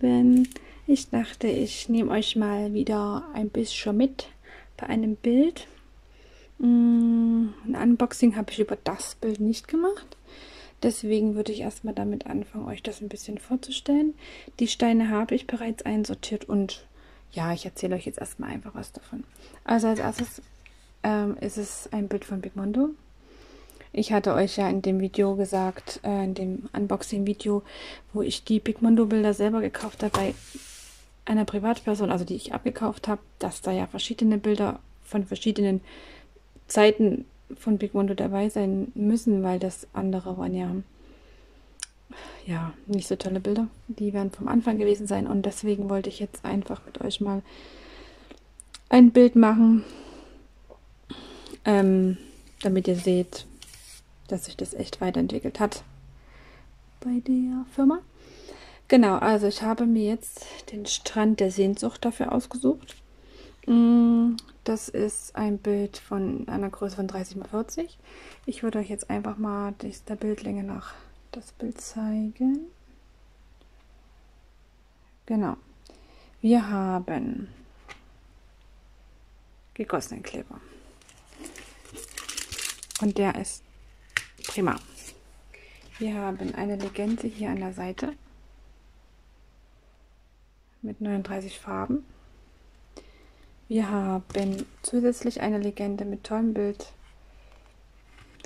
Lieben, ich dachte, ich nehme euch mal wieder ein bisschen mit bei einem Bild. Mm, ein Unboxing habe ich über das Bild nicht gemacht. Deswegen würde ich erstmal damit anfangen, euch das ein bisschen vorzustellen. Die Steine habe ich bereits einsortiert und ja, ich erzähle euch jetzt erstmal einfach was davon. Also als erstes ähm, ist es ein Bild von Big Mondo. Ich hatte euch ja in dem Video gesagt, äh, in dem Unboxing-Video, wo ich die Big Mondo-Bilder selber gekauft habe bei einer Privatperson, also die ich abgekauft habe, dass da ja verschiedene Bilder von verschiedenen Zeiten von Big Mondo dabei sein müssen, weil das andere waren ja ja nicht so tolle Bilder. Die werden vom Anfang gewesen sein und deswegen wollte ich jetzt einfach mit euch mal ein Bild machen, ähm, damit ihr seht, dass sich das echt weiterentwickelt hat bei der Firma. Genau, also ich habe mir jetzt den Strand der Sehnsucht dafür ausgesucht. Mm, das ist ein Bild von einer Größe von 30 x 40. Ich würde euch jetzt einfach mal der Bildlänge nach das Bild zeigen. Genau. Wir haben gegossenen Kleber. Und der ist prima. Wir haben eine Legende hier an der Seite mit 39 Farben. Wir haben zusätzlich eine Legende mit tollem Bild.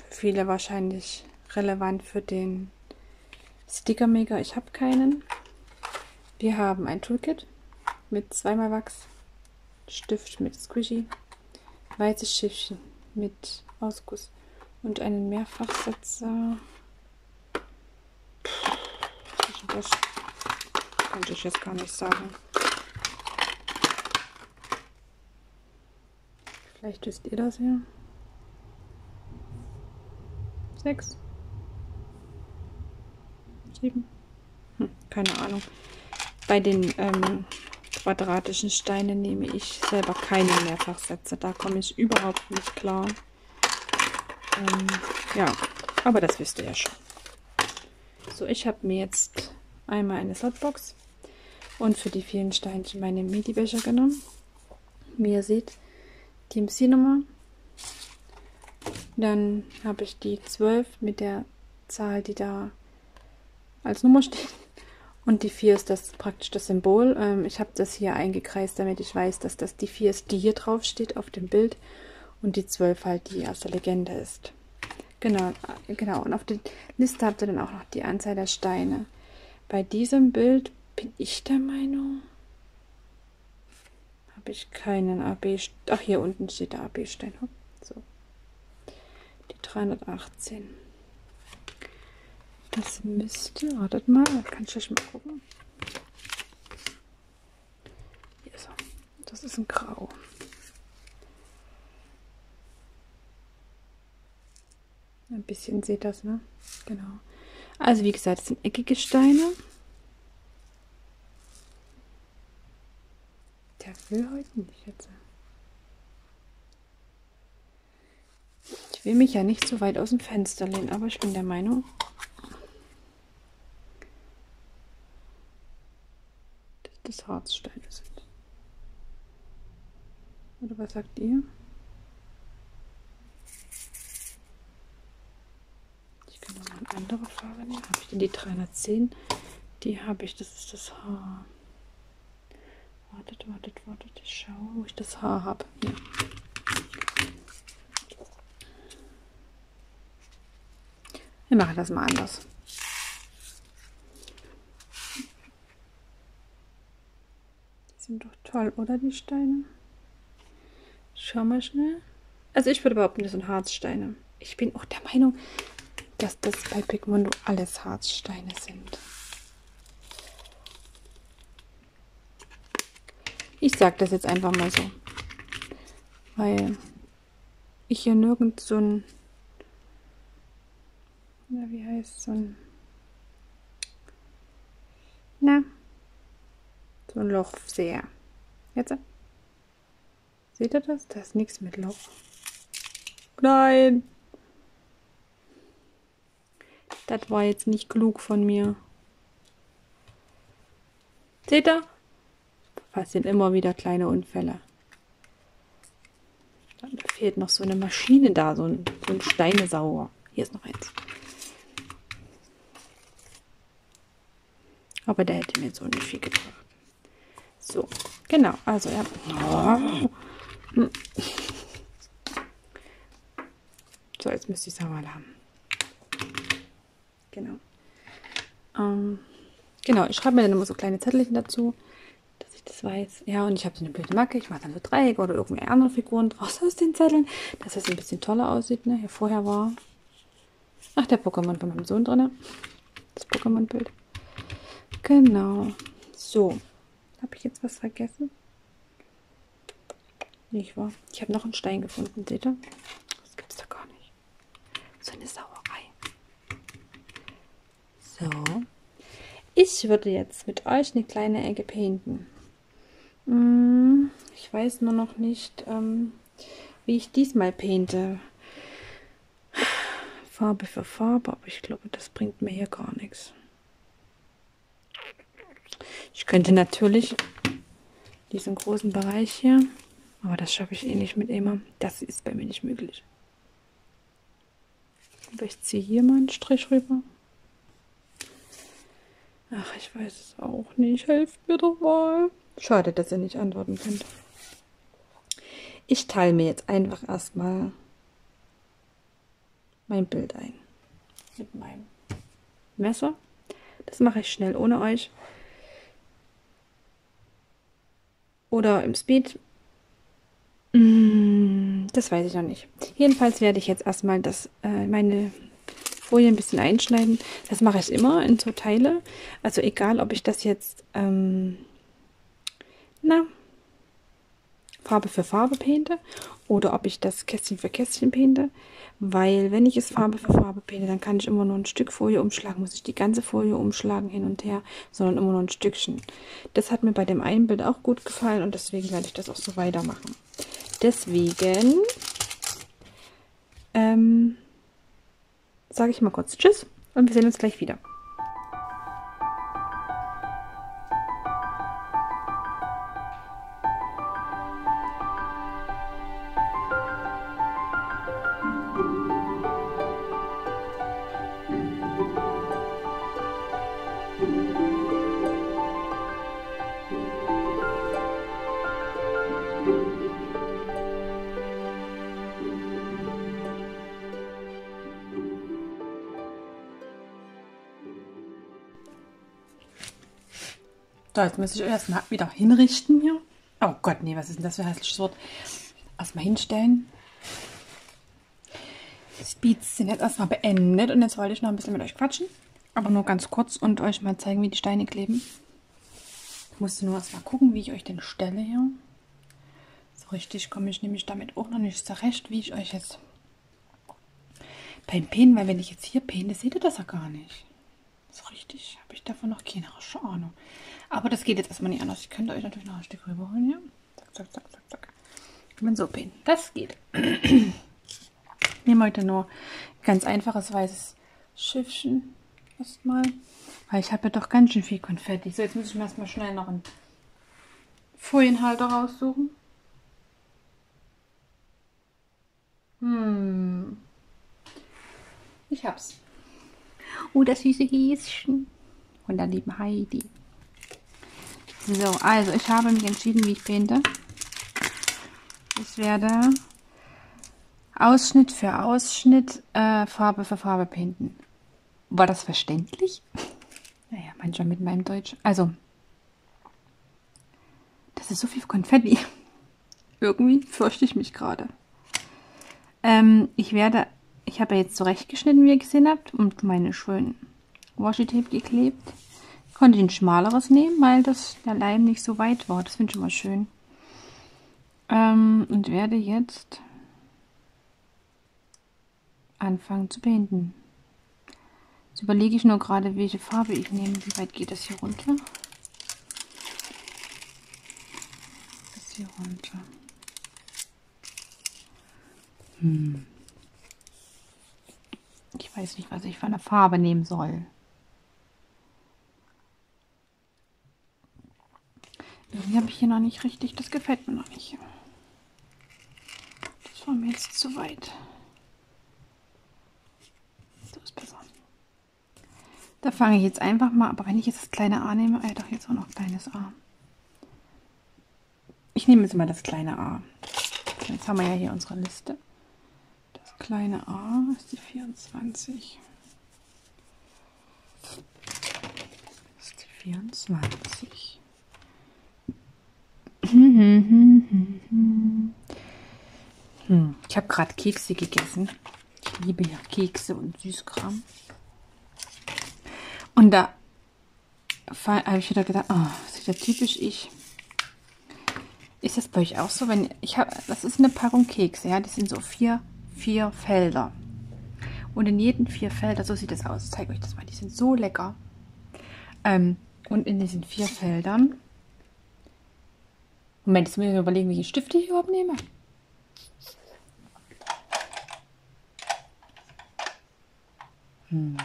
Für viele wahrscheinlich relevant für den Sticker Maker. Ich habe keinen. Wir haben ein Toolkit mit zweimal Wachs, Stift mit Squishy, weißes Schiffchen mit Ausguss und einen Mehrfachsetzer. Das könnte ich jetzt gar nicht sagen. Vielleicht wisst ihr das ja. Sechs. Sieben. Hm, keine Ahnung. Bei den ähm, quadratischen Steinen nehme ich selber keine Mehrfachsätze. Da komme ich überhaupt nicht klar. Ähm, ja, aber das wisst ihr ja schon. So, ich habe mir jetzt einmal eine Slotbox und für die vielen Steinchen meine Midi-Becher genommen. Wie ihr seht, die MC-Nummer. Dann habe ich die 12 mit der Zahl, die da als Nummer steht. Und die 4 ist das praktisch das Symbol. Ähm, ich habe das hier eingekreist, damit ich weiß, dass das die 4 ist, die hier drauf steht auf dem Bild. Und die 12 halt die aus der Legende ist. Genau, genau. Und auf der Liste habt ihr dann auch noch die Anzahl der Steine. Bei diesem Bild bin ich der Meinung, habe ich keinen AB. Ach, hier unten steht der AB-Stein. So. Die 318. Das müsste, wartet mal, kann ich euch mal gucken. Hier er. Das ist ein Grau. Ein bisschen seht das, ne? Genau. Also wie gesagt, es sind eckige Steine. Der will heute nicht jetzt. Ich will mich ja nicht so weit aus dem Fenster lehnen, aber ich bin der Meinung, dass das Harzsteine sind. Oder was sagt ihr? Ich kann noch mal eine andere Farbe nehmen. Habe ich denn die 310? Die habe ich, das ist das Haar. Wartet, wartet, wartet. Ich schaue, wo ich das Haar habe. Hier. Wir machen das mal anders. Die sind doch toll, oder die Steine? Schau mal schnell. Also ich würde behaupten, das sind Harzsteine. Ich bin auch der Meinung, dass das bei Pigmondo alles Harzsteine sind. Ich sage das jetzt einfach mal so. Weil ich hier nirgends so ein, na, wie heißt so ein, na, so ein Loch sehe. Jetzt? Seht ihr das? Da ist nichts mit Loch. Nein! Das war jetzt nicht klug von mir. Seht ihr? Passieren immer wieder kleine Unfälle. Da fehlt noch so eine Maschine da, so ein, so ein Steinesauger. Hier ist noch eins. Aber der hätte mir so nicht viel gebracht. So, genau. Also, ja. Oh. So, jetzt müsste ich Sauerl haben. Genau. Ähm, genau, ich schreibe mir dann immer so kleine Zettelchen dazu, dass ich das weiß. Ja, und ich habe so eine blöde Macke. Ich mache dann so Dreiecke oder irgendwie andere Figuren draus aus den Zetteln, dass das ein bisschen toller aussieht. Ne? Hier vorher war, ach, der Pokémon von meinem Sohn drin. Das Pokémon-Bild. Genau. So. Habe ich jetzt was vergessen? Nicht wahr? Ich habe noch einen Stein gefunden, seht ihr? Das gibt es doch gar nicht. So eine Sauerei. So. Ich würde jetzt mit euch eine kleine Ecke painten. Hm, ich weiß nur noch nicht, ähm, wie ich diesmal painte. Farbe für Farbe, aber ich glaube, das bringt mir hier gar nichts. Ich könnte natürlich diesen großen Bereich hier, aber das schaffe ich eh nicht mit immer. Das ist bei mir nicht möglich. Aber ich ziehe hier mal einen Strich rüber. Ach, ich weiß es auch nicht. Helft mir doch mal. Schade, dass ihr nicht antworten könnt. Ich teile mir jetzt einfach erstmal mein Bild ein. Mit meinem Messer. Das mache ich schnell ohne euch. Oder im Speed. Mm, das weiß ich noch nicht. Jedenfalls werde ich jetzt erstmal das, äh, meine Folie ein bisschen einschneiden. Das mache ich immer in so Teile. Also egal, ob ich das jetzt, ähm, na, Farbe für Farbe painte oder ob ich das Kästchen für Kästchen painte, weil wenn ich es Farbe für Farbe painte, dann kann ich immer nur ein Stück Folie umschlagen, muss ich die ganze Folie umschlagen hin und her, sondern immer nur ein Stückchen. Das hat mir bei dem einen Bild auch gut gefallen und deswegen werde ich das auch so weitermachen. Deswegen ähm, sage ich mal kurz Tschüss und wir sehen uns gleich wieder. Jetzt muss ich erstmal wieder hinrichten hier. Oh Gott, nee, was ist denn das für ein hässliches Wort? Erstmal hinstellen. Speeds sind jetzt erstmal beendet und jetzt wollte ich noch ein bisschen mit euch quatschen. Aber nur ganz kurz und euch mal zeigen, wie die Steine kleben. Ich musste nur erstmal gucken, wie ich euch denn stelle hier. So richtig komme ich nämlich damit auch noch nicht zurecht, wie ich euch jetzt beim Penen, weil wenn ich jetzt hier pene, seht ihr das ja gar nicht. So richtig habe ich davon noch keine Ahnung. Aber das geht jetzt erstmal nicht anders. Ich könnte euch natürlich noch ein Stück rüberholen hier. Zack, zack, zack, zack, zack. Kann man so penen. Das geht. ich nehme heute nur ganz einfaches weißes Schiffchen erstmal. Weil ich habe ja doch ganz schön viel Konfetti. So, jetzt muss ich mir erstmal schnell noch einen Folienhalter raussuchen. Hm. Ich hab's. Oh, das süße Häschen. Von der lieben Heidi. So, also ich habe mich entschieden, wie ich painte. Ich werde Ausschnitt für Ausschnitt, äh, Farbe für Farbe painten. War das verständlich? Naja, manchmal mit meinem Deutsch. Also, das ist so viel Konfetti. Irgendwie fürchte ich mich gerade. Ähm, ich werde, ich habe jetzt zurechtgeschnitten, wie ihr gesehen habt, und meine schönen Washi-Tape geklebt konnte ein schmaleres nehmen, weil das, der Leim nicht so weit war. Das finde ich immer schön. Ähm, und werde jetzt anfangen zu painten. Jetzt überlege ich nur gerade, welche Farbe ich nehme. Wie weit geht das hier runter? Das hier runter. Hm. Ich weiß nicht, was ich für eine Farbe nehmen soll. die habe ich hier noch nicht richtig. Das gefällt mir noch nicht. Das war mir jetzt zu weit. So ist besser. Da fange ich jetzt einfach mal, aber wenn ich jetzt das kleine A nehme, ah, doch jetzt auch noch kleines A. Ich nehme jetzt mal das kleine A. Jetzt haben wir ja hier unsere Liste. Das kleine A ist die 24. Das ist die 24. Hm, ich habe gerade Kekse gegessen. Ich liebe ja Kekse und Süßkram. Und da habe ich wieder gedacht, oh, das ist ja typisch ich. Ist das bei euch auch so? Wenn ich habe, das ist eine Packung Kekse, ja, das sind so vier, vier Felder. Und in jedem vier Felder, so sieht das aus. Ich zeige euch das mal. Die sind so lecker. Ähm, und in diesen vier Feldern. Moment, jetzt muss ich mir überlegen, welche Stifte ich überhaupt nehme. Hm.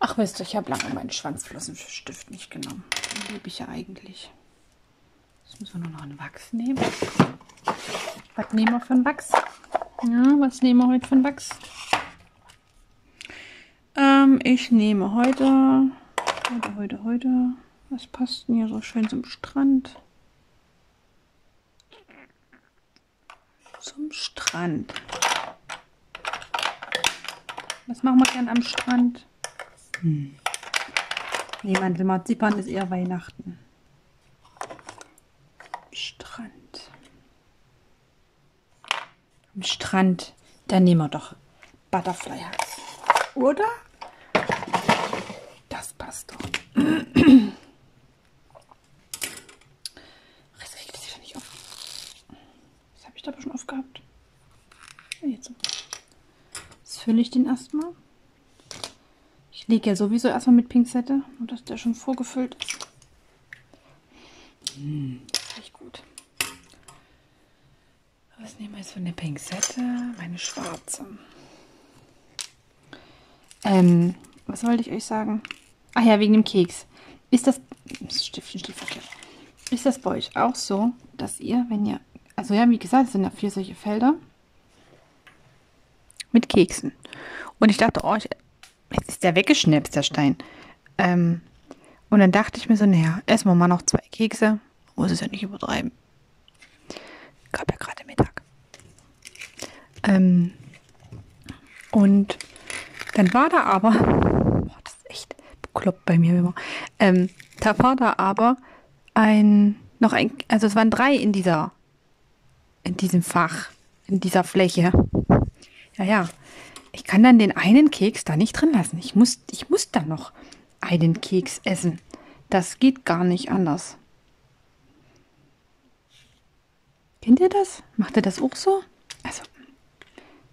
Ach, wisst ihr, ich habe lange meinen Schwanzflossenstift nicht genommen. Den liebe ich ja eigentlich. Jetzt müssen wir nur noch einen Wachs nehmen. Was nehmen wir für einen Wachs? Ja, was nehmen wir heute für einen Wachs? Ähm, ich nehme heute, heute, heute, heute, was passt denn hier so schön zum Strand? Zum Strand. Was machen wir gern am Strand? Hm. Nee, Mandelmarzipan ist eher Weihnachten. Strand. Am Strand, da nehmen wir doch Butterfly. Oder? Das passt doch. Das habe ich da schon aufgehabt. Jetzt fülle ich den erstmal. Ich lege ja sowieso erstmal mit Pinzette, nur dass der schon vorgefüllt ist. Mmh, riecht gut. Was nehmen wir jetzt für eine Pinzette? Meine schwarze. Ähm, was wollte ich euch sagen? Ach ja, wegen dem Keks. Ist das, Stiftchen steht verkehrt. Ist das bei euch auch so, dass ihr, wenn ihr, also ja, wie gesagt, es sind ja vier solche Felder mit Keksen. Und ich dachte, oh, ich Jetzt ist der weggeschnipst, der Stein. Ähm, und dann dachte ich mir so, naja, essen wir mal noch zwei Kekse. Muss es ja nicht übertreiben. Gab ja gerade Mittag. Ähm, und dann war da aber, boah, das ist echt bekloppt bei mir immer. Ähm, da war da aber ein, noch ein, also es waren drei in dieser, in diesem Fach, in dieser Fläche. Ja, ja. Ich kann dann den einen Keks da nicht drin lassen. Ich muss, ich muss dann noch einen Keks essen. Das geht gar nicht anders. Kennt ihr das? Macht ihr das auch so? Also,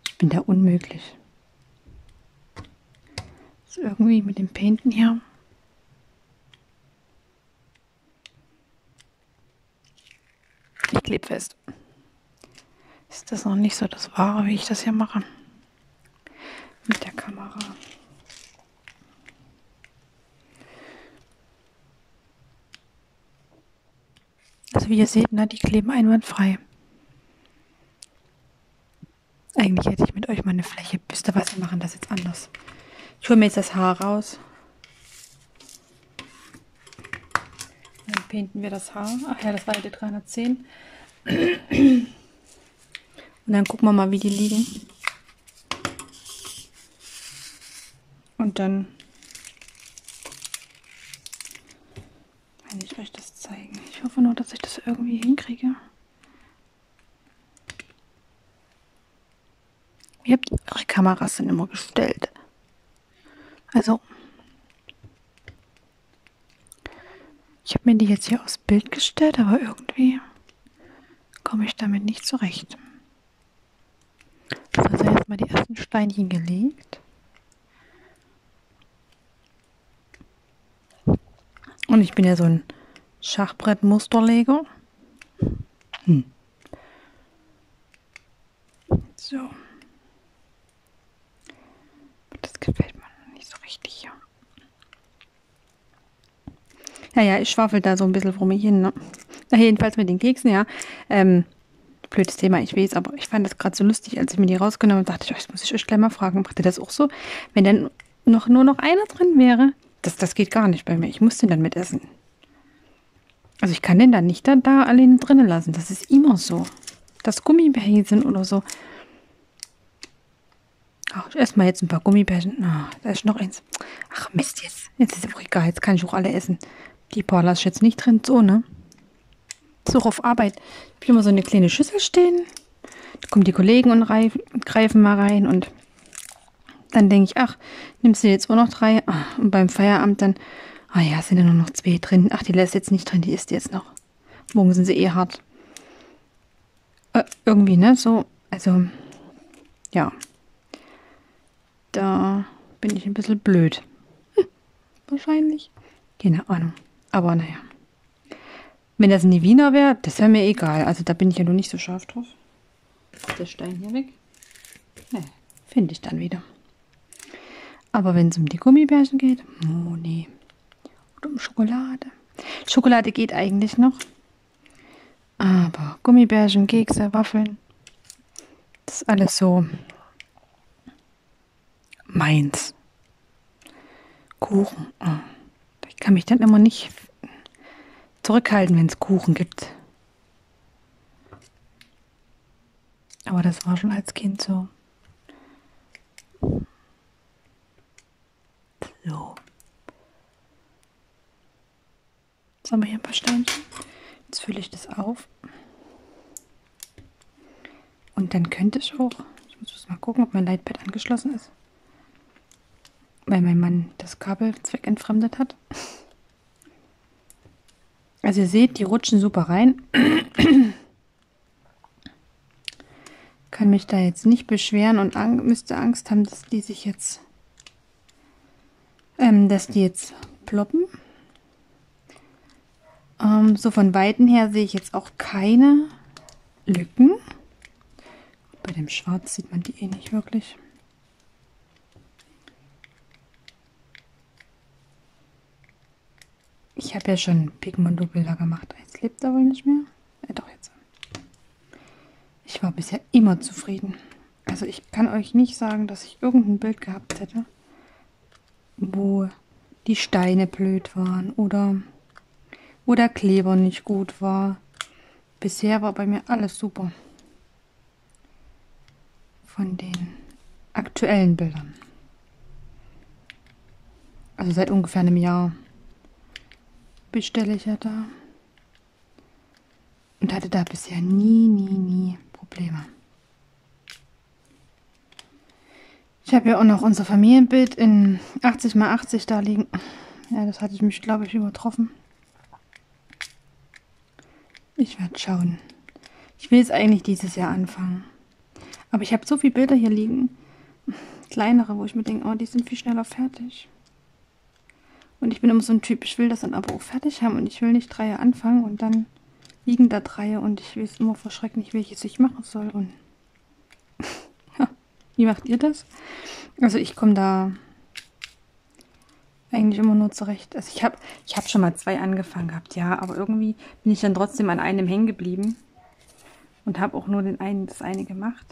ich bin da unmöglich. So irgendwie mit dem Painten hier. Ich klebe fest. Ist das noch nicht so das Wahre, wie ich das hier mache? mit der Kamera. Also wie ihr seht, ne, die kleben einwandfrei. Eigentlich hätte ich mit euch mal eine Fläche. Wisst ihr was, wir machen das jetzt anders. Ich hole mir jetzt das Haar raus. Dann painten wir das Haar. Ach ja, das war die 310. Und dann gucken wir mal, wie die liegen. Und dann kann ich euch das zeigen. Ich hoffe nur, dass ich das irgendwie hinkriege. Wie habt ihr eure Kameras denn immer gestellt? Also, ich habe mir die jetzt hier aufs Bild gestellt, aber irgendwie komme ich damit nicht zurecht. Jetzt mal die ersten Steinchen gelegt. Und ich bin ja so ein Schachbrett-Musterleger. Hm. So. Das gefällt mir nicht so richtig. Ja. Naja, ich schwaffel da so ein bisschen vor mich hin. Ne? Jedenfalls mit den Keksen, ja. Ähm, blödes Thema, ich weiß, aber ich fand das gerade so lustig, als ich mir die rausgenommen habe, dachte ich, oh, das muss ich euch gleich mal fragen. Macht ihr das auch so? Wenn dann noch nur noch einer drin wäre, das, das geht gar nicht bei mir. Ich muss den dann mitessen. Also ich kann den dann nicht da, da alleine drinnen lassen. Das ist immer so. Das Gummibärchen sind oder so. Ach, ich esse mal jetzt ein paar Gummibärchen. Ah, da ist noch eins. Ach Mist jetzt. Jetzt ist es auch egal. Jetzt kann ich auch alle essen. Die paar lasse ich jetzt nicht drin. So, ne? So auf Arbeit. Ich habe immer so eine kleine Schüssel stehen. Da kommen die Kollegen und greifen mal rein. Und dann denke ich, ach, nimmst du jetzt auch noch drei? Ah, und beim Feierabend dann, ah ja, sind ja nur noch zwei drin. Ach, die lässt jetzt nicht drin, die isst jetzt noch. Morgen sind sie eh hart. Äh, irgendwie, ne? So, also, ja. Da bin ich ein bisschen blöd. Hm, wahrscheinlich. Keine Ahnung. Aber naja. Wenn das in die Wiener wäre, das wäre mir egal. Also da bin ich ja nur nicht so scharf drauf. Ist der Stein hier weg? Ne, finde ich dann wieder. Aber wenn es um die Gummibärchen geht, oh nee. Oder um Schokolade. Schokolade geht eigentlich noch. Aber Gummibärchen, Kekse, Waffeln, das ist alles so meins. Kuchen. Oh. Ich kann mich dann immer nicht zurückhalten, wenn es Kuchen gibt. Aber das war schon als Kind so. So. Jetzt haben wir hier ein paar Steinchen. Jetzt fülle ich das auf. Und dann könnte ich auch, ich muss mal gucken, ob mein Lightpad angeschlossen ist. Weil mein Mann das Kabel zweckentfremdet hat. Also ihr seht, die rutschen super rein. Kann mich da jetzt nicht beschweren und ang müsste Angst haben, dass die sich jetzt ähm, dass die jetzt ploppen. Ähm, so von Weitem her sehe ich jetzt auch keine Lücken. Bei dem Schwarz sieht man die eh nicht wirklich. Ich habe ja schon Pigmento-Bilder gemacht. Jetzt lebt er wohl nicht mehr. Äh, doch jetzt. Ich war bisher immer zufrieden. Also ich kann euch nicht sagen, dass ich irgendein Bild gehabt hätte, wo die Steine blöd waren oder wo der Kleber nicht gut war. Bisher war bei mir alles super. Von den aktuellen Bildern. Also seit ungefähr einem Jahr bestelle ich ja da. Und hatte da bisher nie, nie, nie Probleme. Ich habe ja auch noch unser Familienbild in 80 x 80 da liegen. Ja, das hatte ich mich, glaube ich, übertroffen. Ich werde schauen. Ich will es eigentlich dieses Jahr anfangen. Aber ich habe so viele Bilder hier liegen. Kleinere, wo ich mir denke, oh, die sind viel schneller fertig. Und ich bin immer so ein Typ, ich will das dann aber auch fertig haben und ich will nicht drei anfangen und dann liegen da drei und ich es immer verschrecken, nicht welches ich machen soll. Und wie macht ihr das? Also ich komme da eigentlich immer nur zurecht. Also ich habe ich hab schon mal zwei angefangen gehabt, ja, aber irgendwie bin ich dann trotzdem an einem hängen geblieben und habe auch nur den einen, das eine gemacht.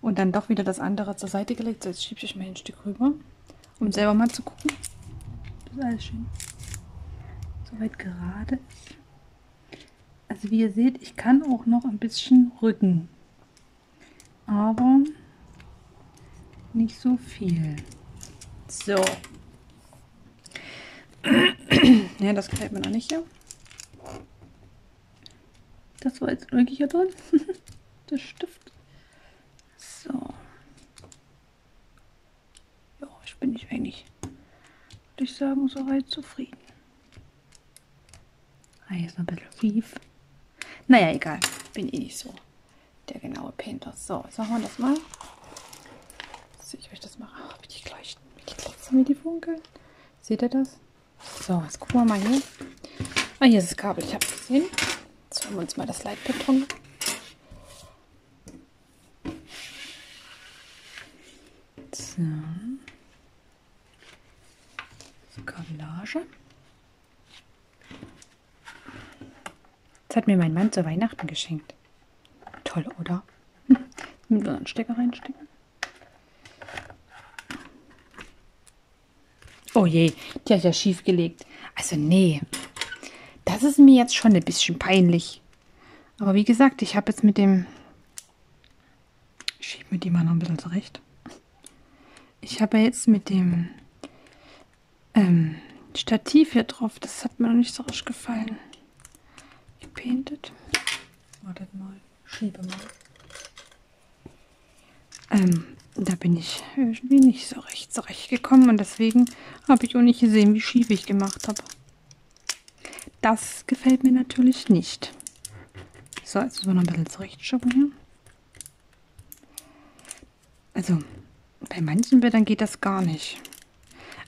Und dann doch wieder das andere zur Seite gelegt. So, jetzt schiebe ich mal ein Stück rüber, um selber mal zu gucken. Alles schön soweit gerade ist. Also wie ihr seht, ich kann auch noch ein bisschen rücken aber nicht so viel. So. ja, das gefällt mir noch nicht hier. Das war jetzt wirklich hier drin. Der Stift. So. Ja, ich bin nicht eigentlich, würde ich sagen, soweit zufrieden. Ah, hier ist noch ein bisschen schief. Naja, egal. Bin eh nicht so der genaue Painter. So, jetzt machen wir das mal. Sehe ich euch das mal. Ach, wie die leuchten, wie die glitzern, wie die funkeln. Seht ihr das? So, jetzt gucken wir mal hier. Ah, hier ist das Kabel, ich habe gesehen. Jetzt holen wir uns mal das Leitbeton. Handtasche. Das hat mir mein Mann zu Weihnachten geschenkt. Toll, oder? Mit einen Stecker reinstecken. Oh je, die hat ja schief gelegt. Also nee, das ist mir jetzt schon ein bisschen peinlich. Aber wie gesagt, ich habe jetzt mit dem... Ich schiebe mir die mal noch ein bisschen zurecht. Ich habe jetzt mit dem ähm, Stativ hier drauf, das hat mir noch nicht so richtig gefallen. Gepainted. Wartet mal, schiebe mal. Ähm, da bin ich irgendwie nicht so recht zurechtgekommen und deswegen habe ich auch nicht gesehen, wie schief ich gemacht habe. Das gefällt mir natürlich nicht. So, jetzt müssen wir noch ein bisschen zurechtschieben hier. Also, bei manchen Bildern geht das gar nicht.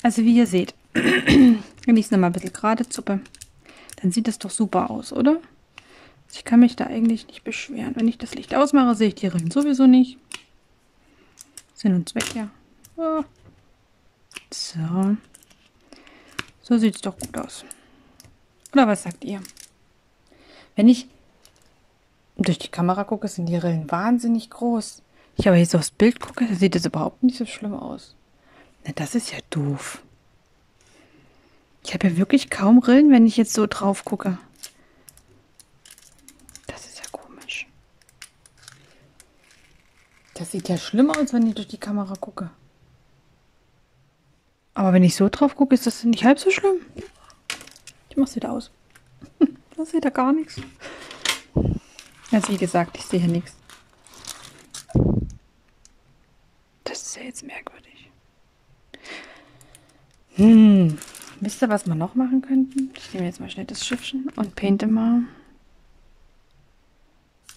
Also, wie ihr seht, wenn ich es nochmal ein bisschen gerade zuppe, dann sieht das doch super aus, oder? Ich kann mich da eigentlich nicht beschweren. Wenn ich das Licht ausmache, sehe ich die Rillen sowieso nicht. Sinn und Zweck, ja. Oh. So. So sieht es doch gut aus. Oder was sagt ihr? Wenn ich durch die Kamera gucke, sind die Rillen wahnsinnig groß. Ich aber jetzt aufs Bild gucke, sieht es überhaupt nicht so schlimm aus. Na, das ist ja doof. Ich habe ja wirklich kaum Rillen, wenn ich jetzt so drauf gucke. Das sieht ja schlimm aus, wenn ich durch die Kamera gucke. Aber wenn ich so drauf gucke, ist das nicht halb so schlimm. Ich mach's wieder aus. Das sieht ja gar nichts. Also wie gesagt, ich sehe hier nichts. Das ist ja jetzt merkwürdig. Hm. Wisst ihr, was wir noch machen könnten? Ich nehme jetzt mal schnell das Schiffchen und painte mal.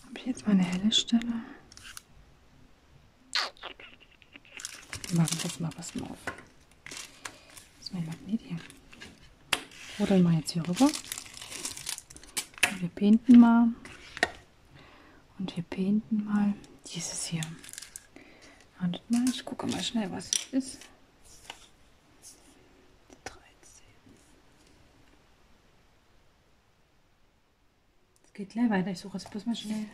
Habe ich jetzt mal eine helle Stelle? Wir machen das mal was auf. Das ist mein Magnet hier. Oder mal jetzt hier rüber. Und wir painten mal. Und wir painten mal dieses hier. Wartet mal, ich gucke mal schnell, was es ist. Geht gleich weiter. Ich suche jetzt bloß mal schnell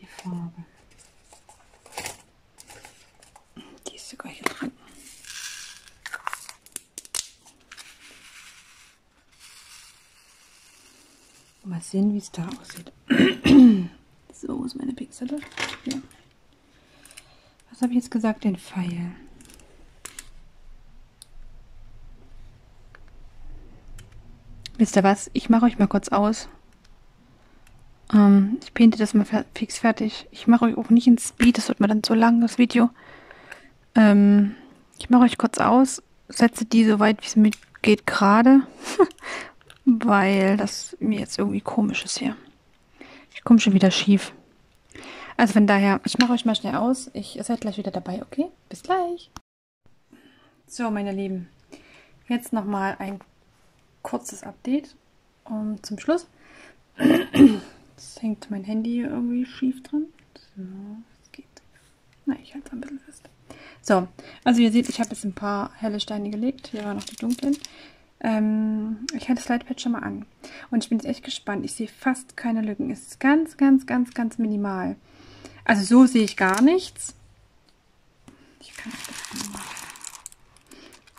die Farbe. sogar hier dran. Mal sehen, wie es da aussieht. so, ist meine Pixel? Ja. Was habe ich jetzt gesagt? Den Pfeil. Wisst ihr was? Ich mache euch mal kurz aus. Ähm, ich painte das mal fix fertig. Ich mache euch auch nicht in Speed, das wird mir dann zu lang, das Video. Ähm, ich mache euch kurz aus, setze die so weit wie es mir geht gerade, weil das mir jetzt irgendwie komisch ist hier. Ich komme schon wieder schief. Also von daher, ich mache euch mal schnell aus. Ich seid gleich wieder dabei, okay? Bis gleich. So, meine Lieben. Jetzt nochmal ein kurzes Update um, zum Schluss. Jetzt hängt mein Handy irgendwie schief drin. So, es geht. Na, ich halte es ein bisschen fest. So, also ihr seht, ich habe jetzt ein paar helle Steine gelegt. Hier waren noch die dunklen. Ähm, ich halte das Lightpad schon mal an. Und ich bin jetzt echt gespannt. Ich sehe fast keine Lücken. Es ist ganz, ganz, ganz, ganz minimal. Also so sehe ich gar nichts. Ich kann das.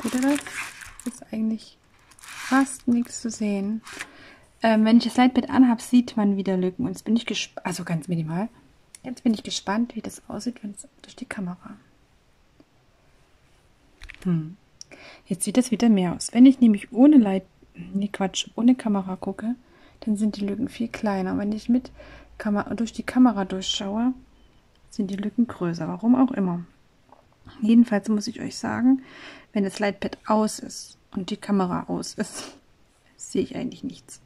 Seht ihr das? Ist eigentlich fast nichts zu sehen. Ähm, wenn ich das Lightpad anhabe, sieht man wieder Lücken. Und jetzt bin ich gespannt, also ganz minimal. Jetzt bin ich gespannt, wie das aussieht, wenn es durch die Kamera. Hm. Jetzt sieht das wieder mehr aus. Wenn ich nämlich ohne Leit, nee Quatsch, ohne Kamera gucke, dann sind die Lücken viel kleiner. Wenn ich mit Kamera, durch die Kamera durchschaue, sind die Lücken größer. Warum auch immer. Jedenfalls muss ich euch sagen, wenn das Lightpad aus ist und die Kamera aus ist, sehe ich eigentlich nichts.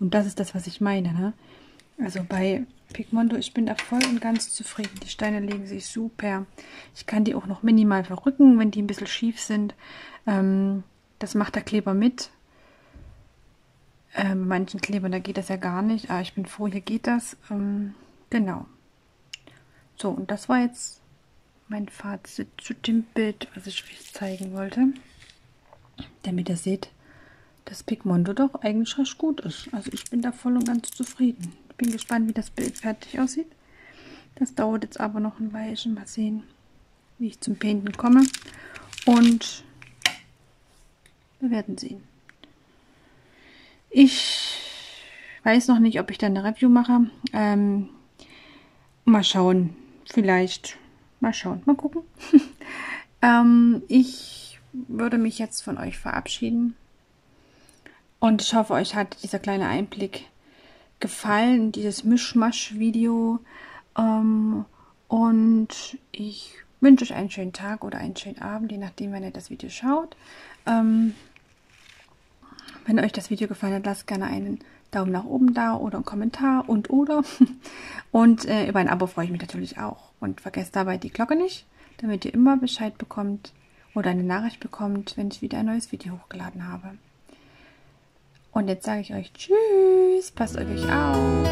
Und das ist das, was ich meine. Ne? Also bei Pigmondo, ich bin da voll und ganz zufrieden. Die Steine legen sich super. Ich kann die auch noch minimal verrücken, wenn die ein bisschen schief sind. Ähm, das macht der Kleber mit. Ähm, manchen Klebern, da geht das ja gar nicht. Aber ich bin froh, hier geht das. Ähm, genau. So, und das war jetzt mein Fazit zu dem Bild, was ich euch zeigen wollte. Damit ihr seht, das Pigmonto doch eigentlich recht gut ist. Also ich bin da voll und ganz zufrieden. Ich bin gespannt, wie das Bild fertig aussieht. Das dauert jetzt aber noch ein Weilchen. Mal sehen, wie ich zum Painten komme. Und wir werden sehen. Ich weiß noch nicht, ob ich dann eine Review mache. Ähm, mal schauen. Vielleicht. Mal schauen. Mal gucken. ähm, ich würde mich jetzt von euch verabschieden. Und ich hoffe, euch hat dieser kleine Einblick gefallen, dieses Mischmasch-Video. Ähm, und ich wünsche euch einen schönen Tag oder einen schönen Abend, je nachdem, wenn ihr das Video schaut. Ähm, wenn euch das Video gefallen hat, lasst gerne einen Daumen nach oben da oder einen Kommentar und oder. Und äh, über ein Abo freue ich mich natürlich auch. Und vergesst dabei die Glocke nicht, damit ihr immer Bescheid bekommt oder eine Nachricht bekommt, wenn ich wieder ein neues Video hochgeladen habe. Und jetzt sage ich euch Tschüss, passt auf euch auf.